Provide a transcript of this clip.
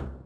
You